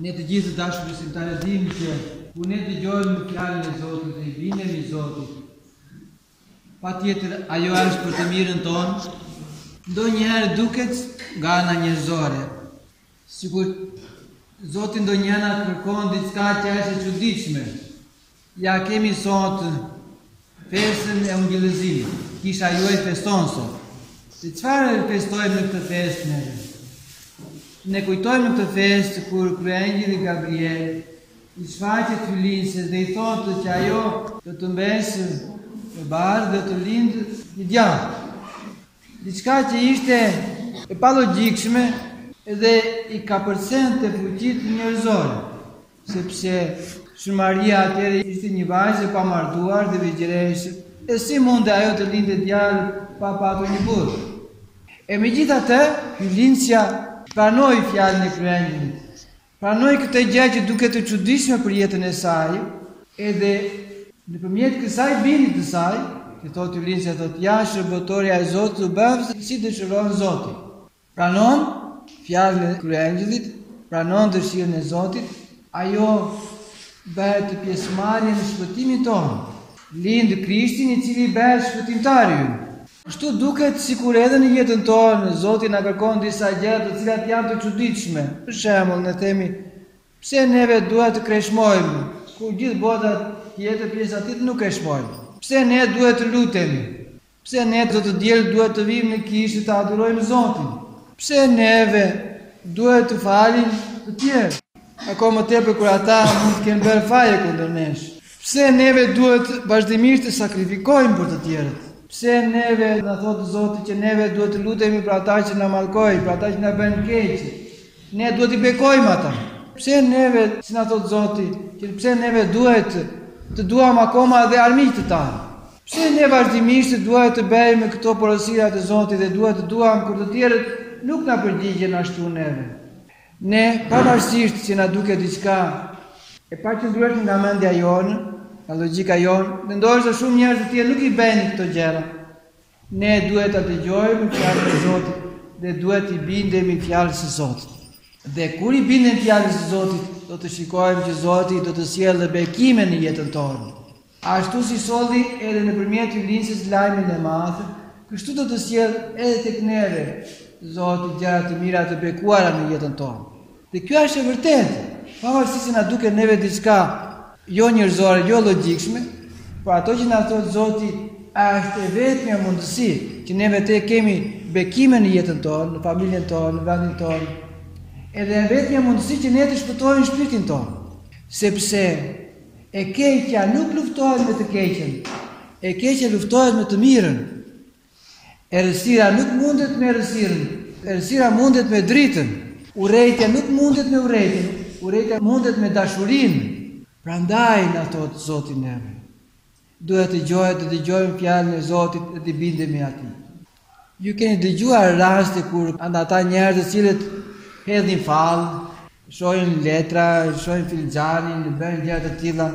Ne të gjithë të dashur besimtarë e dimë që kur ne dëgjojmë fjalën e Zotit dhe i bindemi Zotit, patjetër ajo është për të mirën tonë. Ndonjëherë duket nga ana njerëzore, sikur Zoti ndonjëherë na kërkon diçka që është e çuditshme, Ja kemi sot festën e Ungjillëzimit. Kisha juaj feston sot. Dhe çfarë festojmë në këtë festë ne? Ne kujtojmë në këtë festë kur kryeengjëlli Gabriel i shfaqet Hyjlindëses dhe i thotë që ajo do të mbesë me barrë dhe të lindë një djalë. Diçka që ishte e palogjikshme dhe i kapërcente fuqitë njerëzore. Sepse Shën Maria atëherë ishte një vajzë e pamartuar dhe virgjëreshë, e si mundte ajo të lindte djalë pa patur një burrë? E megjithatë, Hyjlindësja pranoi fjalën e kryeengjëllit, pranoi këtë gjë që dukej e çuditshme për jetën e saj, edhe nëpërmjet kësaj bindjeje të saj, që thotë Hyjlindësja thotë, Ja, shërbëtorja e Zotit u bëftë si dëshiron Zoti. Pranon fjalën e kryeengjëllit, pranon dëshirën e Zotit, ajo bëhet pjesëmarrje në shpëtimin tonë. Lind Krishtin i cili bëhet shpëtimtari ynë. Kështu duket sikur edhe në jetën tonë Zoti na kërkon disa gjëra të cilat janë të çuditshme. Për shembull, ne themi, Pse neve duhet të kreshmojmë, kur gjithë bota tjetër, pjesa tjetër nuk kreshmojnë? Pse ne duhet të lutemi? Pse ne çdo të diel duhet të vijmë në kishë ta adhurojmë Zotin? Pse neve duhet të falim të tjerë? Akoma më tepër kur ata mund të kenë bërë faje kundër nesh. Pse neve duhet vazhdimisht të sakrifikojmë për të tjerët? Pse neve na thotë Zoti që neve duhet të lutemi për ata që na mallkojnë, për ata që na bëjnë keq? Ne duhet t'i bekojmë ata. Pse neve, si na thotë Zoti, që pse neve duhet të duam akoma edhe armiqtë tanë? Pse ne vazhdimisht duhet të bëjmë këto porosira të Zotit dhe duhet të duam kur të tjerët nuk na përgjigjen ashtu neve. Ne, pavarësisht që na duket diçka, e paqëndrueshme nga mendja jonë, nga logjika jonë, mendojmë se shumë njerëz të tjerë nuk i bëjnë këto gjëra. Ne duhet ta dëgjojmë fjalën e Zotit dhe duhet t'i bindemi fjalës së Zotit. Dhe kur i bindem fjalës së Zotit, do të shikojmë që Zoti do të sjellë bekime në jetën tonë. Ashtu si solli edhe nëpërmjet lindjes lajmin e madh, kështu do të sjellë edhe tek neve Zoti gjëra të mira të bekuara në jetën tonë. Dhe kjo është e vërtetë, pavarësisht se na duket neve diçka jo njerëzore, jo logjikshme, por ato që na thotë Zoti është e vetmja mundësi që neve të kemi bekime në jetën tonë, në familjen tonë, në vendin tonë. Edhe e vetmja mundësi që ne të shpëtojmë shpirtin tonë, sepse E keqja nuk luftohet me të keqen, e keqja luftohet me të mirën. Errësira nuk mundet me errësirën, errësira mundet me dritën. Urrejtja nuk mundet me urrejtjen, urrejtja mundet me dashurinë. Prandaj na thotë Zoti neve, Duhet të dëgjojmë, të dëgjojmë fjalën e Zotit dhe t'i bindemi atij. Ju keni dëgjuar raste kur ata njerëz të cilët hedhin fallë, shohin letra, shohin filxhanin, bëjnë gjëra të tilla.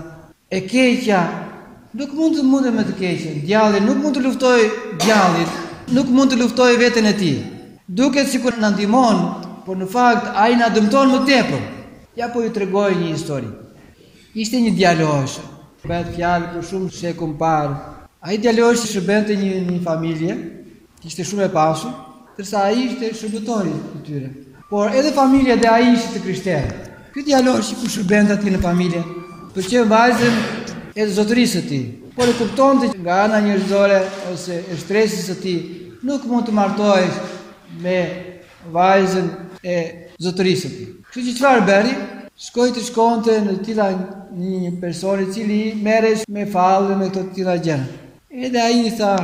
E keqja nuk mund të mundet me të keqen, djalli nuk mund të luftojë djallin, nuk mund të luftojë veten e tij. Duket sikur na ndihmon, por në fakt ai na dëmton më tepër. Ja po ju tregoj një histori. Ishte një djaloshë. Bëhet fjalë për shumë shekuj më parë. Ai djaloshë shërbente një një familje, ishte shumë e pasur, ndërsa ai ishte shërbëtori i tyre. Por edhe familja dhe ai ishin të krishterë. Ky djaloshë kur shërbente aty në familje, pëlqeu vajzën e zotërisë së tij, por e kuptonte që nga ana njerëzore ose e shtresës së tij nuk mund të martohej me vajzën e zotërisë së tij. Kështu që çfarë bëri? Shkoi të shkonte në të tilla, një person i cili merrej me fall e me këto të tilla gjëra. Edhe ai i tha,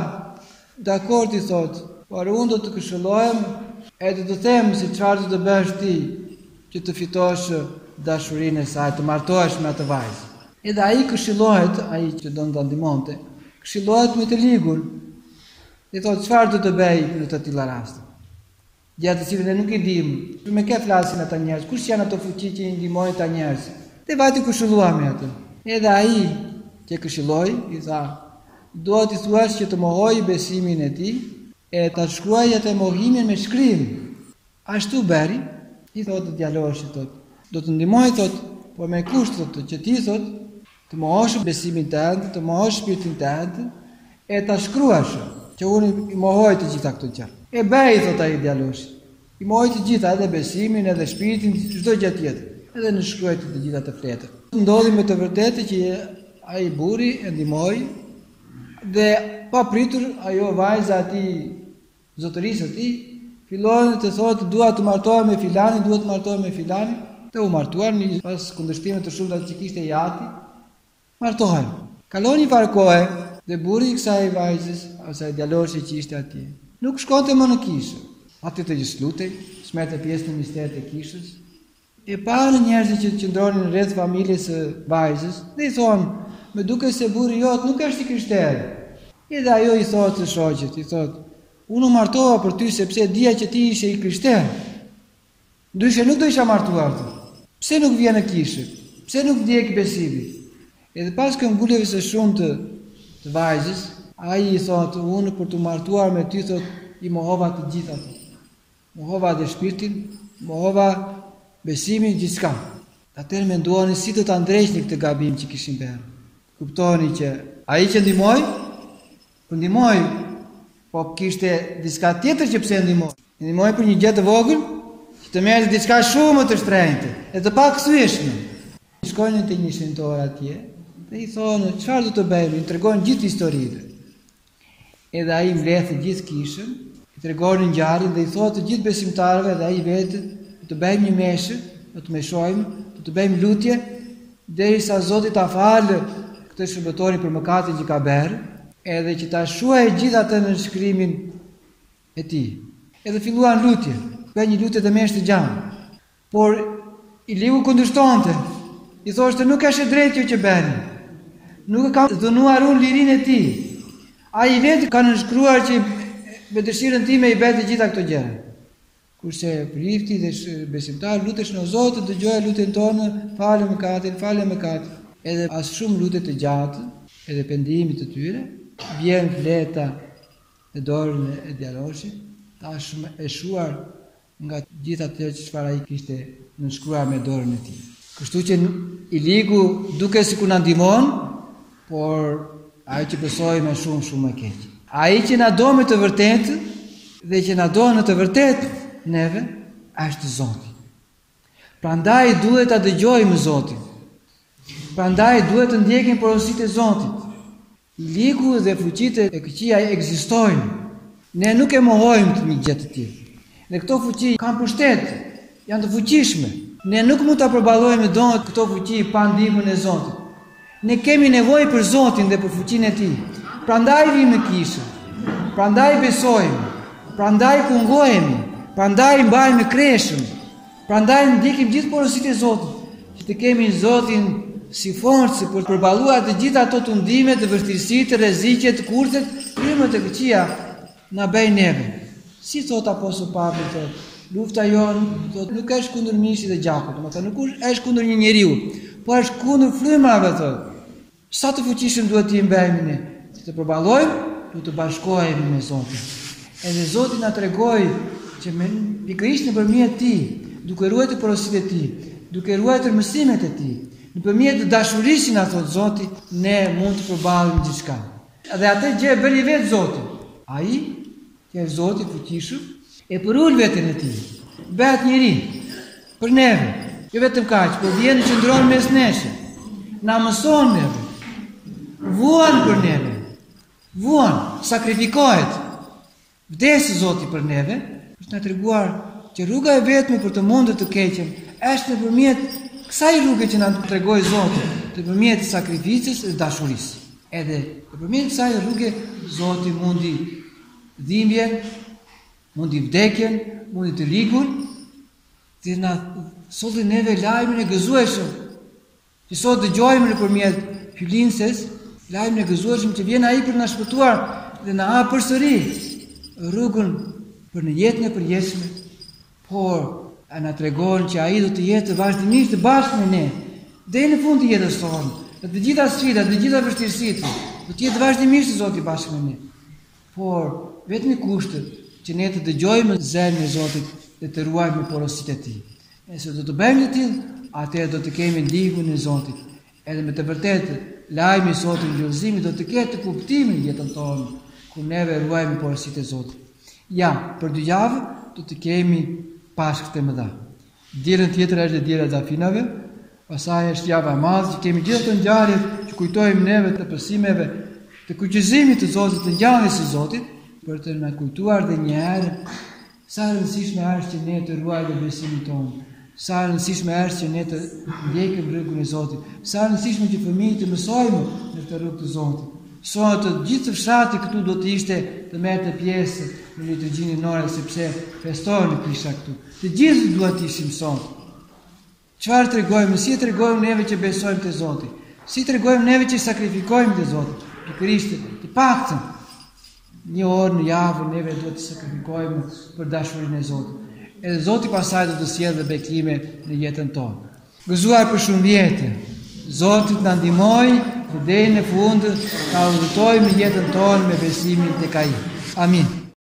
dakord i thotë, por unë do të këshillohem e do të them se çfarë do të bësh ti që të fitosh dashurinë e saj, të martohesh me atë vajzë. Edhe ai këshillohet, ai që do ta ndihmonte, këshillohet me të ligun. Dhe i thotë çfarë do të bëj në të tilla raste? Gjëra të cilat ne nuk i dimë, me kë flasin ata njerëz, kush janë ato fuqi që i ndihmojnë ata njerëz. Dhe vajti u këshillua me atë. Edhe ai që këshilloi, i tha, duhet t'i thuash që të mohojë besimin e tij, e ta shkruajë atë mohimin me shkrim, Ashtu bëri, i thotë djaloshit, thotë, do të ndihmoj, thotë, por me kusht, thotë, që ti, thotë, të mohosh besimin tënd, të mohosh shpirtin tënd, e ta shkruash, që unë i mohoj të gjitha këto gjëra. E bëj, thotë ai djaloshi, i mohoj të gjitha, edhe besimin, edhe shpirtin, çdo gjë tjetër, edhe i shkruaj të gjitha në letër. Ndodhi me të vërtetë që ai burri e ndihmoi dhe papritur ajo vajza e atij zotërisë së tij, filloi të thotë dua të martohem me filanin, dua të martohem me filanin, dhe u martuan pas kundërshtimeve të shumta që kishte i ati, martohen. Kalon një farë kohe dhe burri i kësaj vajzës, ose djaloshi që ishte atje, nuk shkonte më në kishë. As s'lutej, s'merrte pjesë në misteret e kishës, E panë njerëzit që qëndronin rreth familjes së vajzës dhe i thonë, Më duket se burri jot nuk është i krishterë. Edhe ajo i thotë së shoqit, i thotë, Unë u martova për ty sepse dija që ti ishe i krishterë. Ndryshe nuk do isha martuar me ty. Pse nuk vjen në kishë? Pse nuk ndjek besimin? Edhe pas këmbënguljeve të shumta të vajzës, ai i thotë, Unë për t'u martuar me ty, thotë, i mohova të gjitha, thotë. Mohova dhe shpirtin, mohova besimin, gjithçka. Atëherë menduan si do ta ndreqnin këtë gabim që kishin bërë. Kuptoni që. Ai që ndihmoi, po ndihmoi, po kishte diçka tjetër që pse ndihmoi. Ndihmoi për një gjë të vogël, që të merrte diçka shumë më të shtrenjtë, e të pakthyeshme. Shkojnë te një shenjtor atje dhe i thonë, çfarë do të bëjmë? I tregojnë gjithë historinë. Edhe ai mbledh të gjithë kishën, i tregon ngjarjen dhe i thotë të gjithë besimtarëve dhe ai vetë, do të bëjmë një meshë, do të meshojmë, do të bëjmë lutje derisa Zoti ta falë këtë shërbëtorin për mëkatin që ka bërë, edhe që ta shuajë gjithë atë nënshkrimin e tij. Edhe filluan lutje, bënë një lutje dhe meshë të gjatë. Por i ligu kundërshtonte, i thoshte nuk është e drejtë kjo që bëni. Nuk e kam dhunuar unë lirinë e tij. Ai vetë ka nënshkruar që me dëshirën time i bëj të gjitha këto gjëra. Kurse prifti dhe besimtarët luteshin, Zot, dëgjoje lutjen tonë, fale mëkatin, fale mëkatin. Edhe pas shumë lutje të gjatë, edhe pendimit të tyre, vjen fleta në dorën e djaloshit, tashmë e shuar nga gjithë ato që çfarë ai kishte nënshkruar me dorën e tij. Kështu që i ligu duket sikur na ndihmon, por ajo që pësojmë është shumë shumë më keq. Ai që na do me të vërtetë dhe që na do në të vërtetë neve është Zoti. Prandaj duhet ta dëgjojmë Zotin. Prandaj duhet të ndjekim porositë e Zotit. I ligu dhe fuqitë e këqija ekzistojnë. Ne nuk e mohojmë dot një gjë të tillë. Dhe këto fuqi kanë pushtet, janë të fuqishme. Ne nuk mund ta përballojmë dot këto fuqi pa ndihmën e Zotit. Ne kemi nevojë për Zotin dhe për fuqinë e Tij. Prandaj vijmë në kishë. Prandaj besojmë. Prandaj kungohemi. Prandaj mbajmë kreshmën. Prandaj ndjekim gjithë porositë e Zotit, që të kemi Zotin si forcë për të përballuar të gjitha ato tundime, të vështirësitë, rreziqet, kurthet, frymërat e këqija na bëjnë neve. Si thot apostulli Pavli thot lufta jonë thot nuk është kundër mishit dhe gjakut, domethënë nuk është kundër një njeriu, por është kundër frymave thot Sa të fuqishëm duhet të jemi ne? Që të përballojmë, duhet të bashkohemi me Zotin. Edhe Zoti na tregoi që me pikërisht nëpërmjet tij, duke ruajtur porositë e tij, duke ruajtur mësimet e tij, nëpërmjet dashurisë që na thot Zoti, ne mund të përballojmë gjithçka. Dhe atë gjë e bëri vetë Zoti. Ai Që Zoti i fuqishëm e përul veten e tij. Bëhet njeri për neve. Jo vetëm kaq, po vjen e qëndron mes nesh. Na mëson ne. Vuan për neve. Vuan, sakrifikohet. Vdes Zoti për neve, për të na treguar që rruga e vetme për të mundur të keqen është nëpërmjet kësaj rruge që na tregoi Zoti, nëpërmjet sakrificës dhe dashurisë. Edhe nëpërmjet kësaj rruge Zoti mundi dhimbjen, mundi vdekjen, mundi të ligun, dhe na solli neve lajmin e gëzueshëm. Që sot dëgjojmë nëpërmjet Hyjlindëses, lajmin e gëzueshëm që vjen ai për na shpëtuar dhe na hap përsëri rrugën për në jetën e përjetshme Por, ai na tregon që Ai do të jetë vazhdimisht bashkë me ne, deri në fund të jetës tonë, në të gjitha sfidat, në të gjitha vështirësitë, do të jetë vazhdimisht Zoti bashkë me ne. Por, vetëm me kusht që ne të dëgjojmë zërin e Zotit dhe të ruajmë porositë e Tij. Nëse do të bëjmë të tillë, atëherë do të kemi ndihmën e Zotit. Edhe me të vërtetë, lajmi i sotëm i ungjillëzimit do të ketë kuptim në jetën tonë, kur neve ruajmë porositë e Zotit. Ja, për dy javë do të kemi Pashkët e mëdha. Dielën tjetër është dhe diela e dafinave, pasaj është java e madhë që kemi gjithë ato ngjarjet që kujtojmë neve të pësimeve të kryqëzimit të Zotit të ngjalljes së Zotit, për të na kujtuar dhe njëherë Sa e rëndësishme është që ne të ruajmë besimin tonë, sa e rëndësishme është që ne të ndjekim rrugën e Zotit, sa e rëndësishme që fëmijët t'i mësojmë në këtë rrugë të Zotit. Sot i gjithë fshati këtu duhet të ishte të merrte pjesë në liturgjinë hyjnore sepse feston kisha këtu. Të gjithë duhet të ishim sot. Çfarë tregojmë, si tregojmë neve që besojmë te Zoti? Si tregojmë neve që sakrifikojmë te Zoti, te Krishti, të paktën një orë në javë neve duhet të sakrifikojmë për dashurinë e Zotit. Edhe Zoti pasaj do të sjellë dhe bekime në jetën tonë. Gëzuar për shumë vjetë, Zoti të na ndihmojë dhe deri në fund ta udhëtojmë jetën tonë me besimin tek Ai. Amin.